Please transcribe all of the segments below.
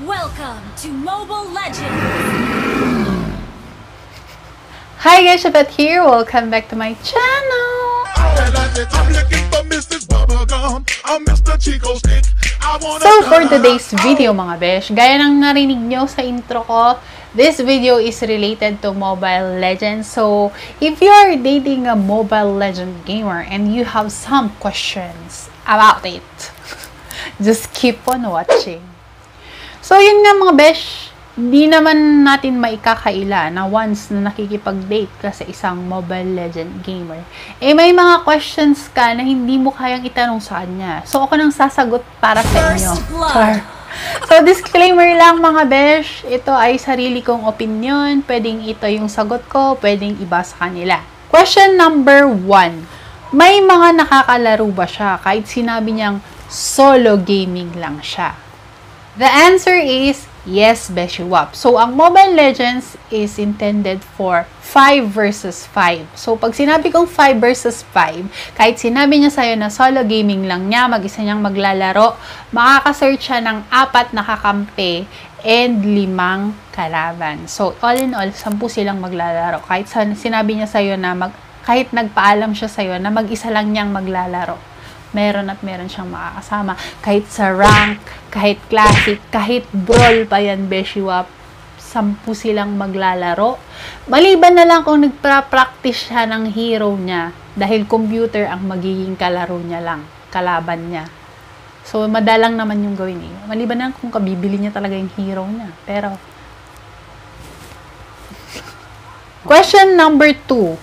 Welcome to Mobile Legends! Hi guys, Shabbat here. Welcome back to my channel. So for today's video mga besh, gaya ng narinig nyo sa intro ko, this video is related to Mobile Legends. So if you are dating a Mobile Legend gamer and you have some questions about it, just keep on watching. So yun nga mga besh, di naman natin maikakaila na once na nakikipag-date ka sa isang Mobile Legend gamer, eh may mga questions ka na hindi mo kayang itanong sa kanya. So ako nang sasagot para sa inyo. Char. So disclaimer lang mga besh, ito ay sarili kong opinion, pwedeng ito yung sagot ko, pwedeng iba sa kanila. Question number one, may mga nakakalaro ba siya kahit sinabi niyang solo gaming lang siya? The answer is yes, Beshiwap. So, ang Mobile Legends is intended for 5 versus 5. So, pag sinabi kong 5 versus 5, kahit sinabi niya sa'yo na solo gaming lang niya, mag-isa niyang maglalaro, makakasearch siya ng apat na kakampi and limang kalaban. So, all in all, 10 silang maglalaro. Kahit sinabi niya sa'yo na mag, kahit nagpaalam siya sa'yo na mag-isa lang niyang maglalaro meron at meron siyang makakasama. Kahit sa rank, kahit classic, kahit brawl pa yan, Beshiwap, sampu silang maglalaro. Maliban na lang kung nagpa-practice siya ng hero niya dahil computer ang magiging kalaro niya lang, kalaban niya. So, madalang naman yung gawin eh. Maliban na lang kung kabibili niya talaga yung hero niya. Pero, question number two.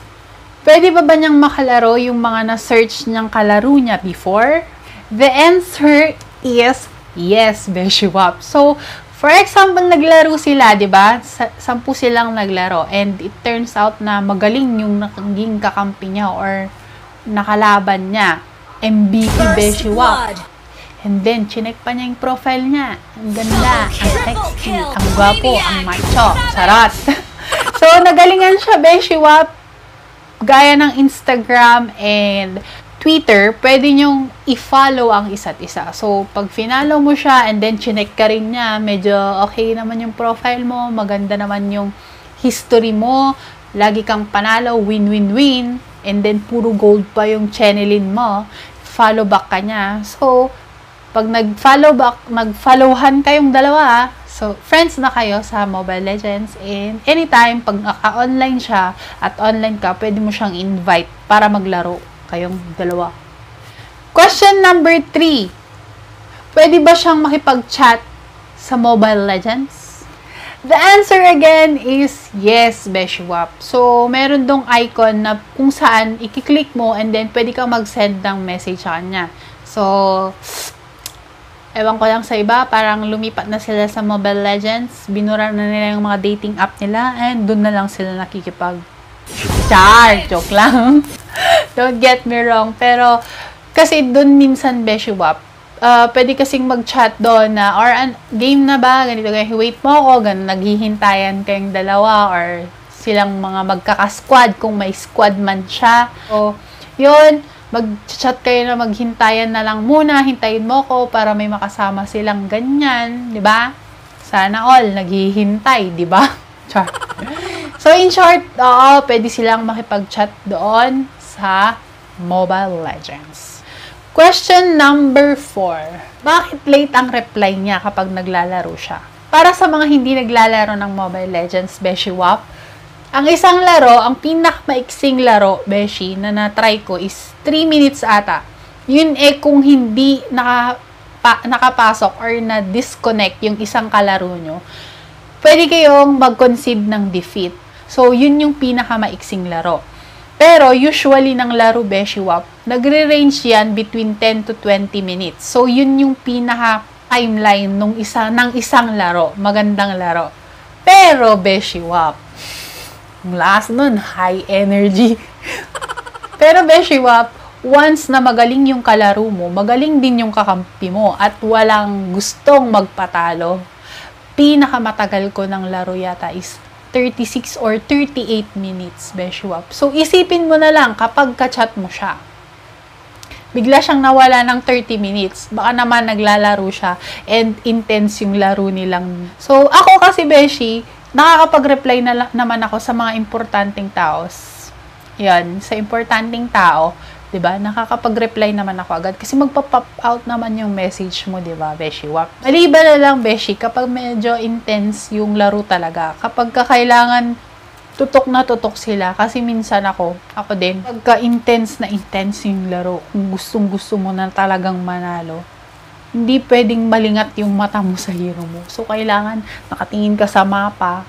Pwede ba ba niyang makalaro yung mga na-search niyang kalaro niya before? The answer is yes, Beshiwap. So, for example, naglaro sila, di ba? Sa- Sampu silang naglaro. And it turns out na magaling yung naging kakampi niya or nakalaban niya. MVP First Beshiwap. And then, chinek pa niya yung profile niya. Ang ganda, ang sexy, ang gwapo, ang macho. Charot! so, nagalingan siya, Beshiwap. Gaya ng Instagram and Twitter, pwede nyong i-follow ang isa't isa. So, pag finalo mo siya and then chinek ka rin niya, medyo okay naman yung profile mo, maganda naman yung history mo, lagi kang panalo, win-win-win, and then puro gold pa yung channelin mo, follow back ka niya. So, pag nag-follow back, nag-followhan kayong dalawa, so, friends na kayo sa Mobile Legends, and anytime, pag naka-online siya, at online ka, pwede mo siyang invite para maglaro kayong dalawa. Question number three. Pwede ba siyang makipag-chat sa Mobile Legends? The answer again is yes, Beshiwap. So, meron dong icon na kung saan i-click mo and then pwede kang mag-send ng message sa kanya. So, ewan ko lang sa iba, parang lumipat na sila sa Mobile Legends, binura na nila yung mga dating app nila, and doon na lang sila nakikipag Char! Joke lang. Don't get me wrong. Pero, kasi doon minsan, Beshiwap, uh, pwede kasing mag-chat doon na, or an, game na ba? Ganito, ganito, wait mo ako, ganun, naghihintayan kayong dalawa, or silang mga magkakasquad kung may squad man siya. O, yun, mag-chat kayo na maghintayan na lang muna, hintayin mo ko para may makasama silang ganyan, di ba? Sana all naghihintay, di ba? Char. So, in short, oo, pwede silang makipag-chat doon sa Mobile Legends. Question number 4. Bakit late ang reply niya kapag naglalaro siya? Para sa mga hindi naglalaro ng Mobile Legends, Beshiwap, ang isang laro, ang pinakamaiksing laro, Beshi, na na-try ko is 3 minutes ata. Yun eh kung hindi naka, pa, nakapasok or na-disconnect yung isang kalaro nyo, pwede kayong mag-concede ng defeat. So, yun yung pinakamaiksing laro. Pero, usually ng laro Beshiwap, nagre-range yan between 10 to 20 minutes. So, yun yung pinaka-timeline nung isa, ng isang laro. Magandang laro. Pero, Beshiwap, ang last nun, high energy. Pero, Beshiwap, once na magaling yung kalaro mo, magaling din yung kakampi mo at walang gustong magpatalo, pinakamatagal ko ng laro yata is 36 or 38 minutes, Beshuap. So, isipin mo na lang kapag ka-chat mo siya. bigla siyang nawala ng 30 minutes. Baka naman naglalaro siya and intense yung laro nilang. So, ako kasi, Beshi, nakakapag-reply na naman ako sa mga importanteng taos. Yan, sa importanteng tao, 'di ba? Nakakapag-reply naman ako agad kasi magpa-pop out naman yung message mo, 'di ba, Beshi? Wap. Maliban na lang, Beshi, kapag medyo intense yung laro talaga. Kapag kailangan tutok na tutok sila kasi minsan ako, ako din, pagka intense na intense yung laro, kung gustong gusto mo na talagang manalo, hindi pwedeng malingat yung mata mo sa hero mo. So, kailangan nakatingin ka sa mapa,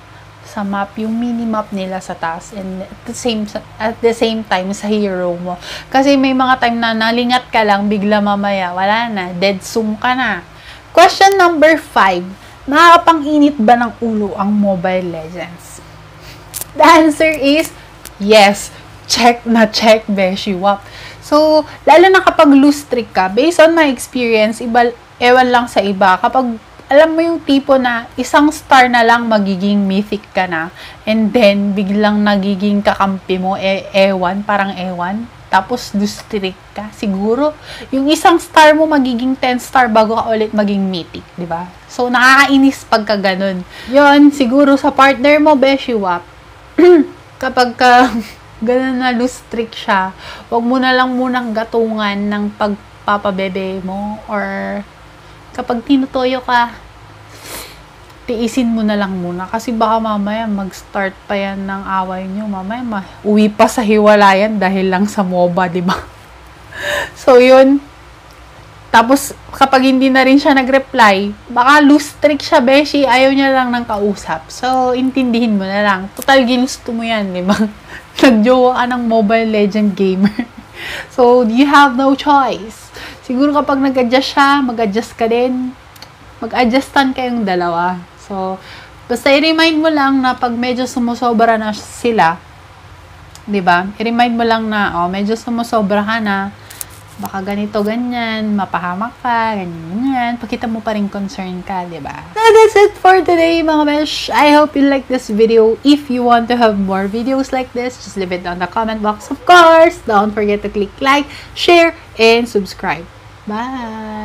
sa map, yung mini-map nila sa taas and at the same at the same time sa hero mo. Kasi may mga time na nalingat ka lang, bigla mamaya, wala na, dead zoom ka na. Question number 5. Nakakapang-init ba ng ulo ang Mobile Legends? The answer is yes. Check na check, Beshi Wap. So, lalo na kapag loose trick ka, based on my experience, iba, ewan lang sa iba, kapag alam mo yung tipo na isang star na lang magiging mythic ka na, and then biglang nagiging kakampi mo, e ewan, parang ewan, tapos loose trick ka, siguro, yung isang star mo magiging 10 star bago ka ulit maging mythic, di ba? So, nakakainis pagka ganun. Yun, siguro sa partner mo, Beshi Wap, kapag ka ganun na loose trick siya, wag mo na lang munang gatungan ng pagpapabebe mo or kapag tinutoyo ka, tiisin mo na lang muna kasi baka mamaya mag-start pa yan ng away nyo. Mamaya ma uwi pa sa hiwalayan dahil lang sa MOBA, di ba? so, yun. Tapos, kapag hindi na rin siya nag-reply, baka loose trick siya, beshi. Ayaw niya lang ng kausap. So, intindihin mo na lang. Total, ginusto mo yan, di ba? Nagjowa ka ng Mobile Legend gamer. so, you have no choice. Siguro kapag nag-adjust siya, mag-adjust ka din. Mag-adjustan kayong dalawa. So, basta i-remind mo lang na pag medyo sumusobra na sila, 'di ba? I-remind mo lang na oh, medyo sumusobra ka na. Baka ganito ganyan, mapahamak ka, ganyan ganyan. Pakita mo pa rin concern ka, 'di ba? So that's it for today, mga mesh. I hope you like this video. If you want to have more videos like this, just leave it down the comment box. Of course, don't forget to click like, share, and subscribe. Bye!